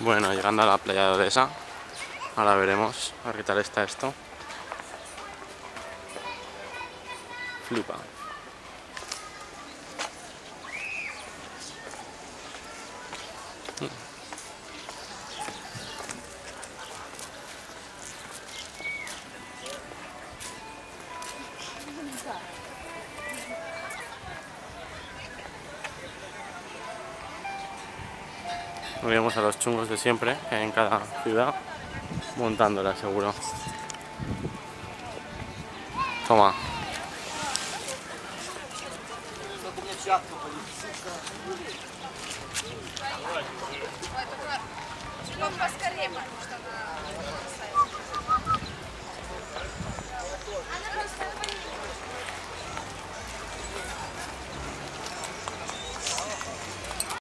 Bueno, llegando a la playa de Odessa. Ahora veremos a ver qué tal está esto. Flipa. Vemos a los chungos de siempre en cada ciudad montándola seguro. Toma. Поскорее, потому что она...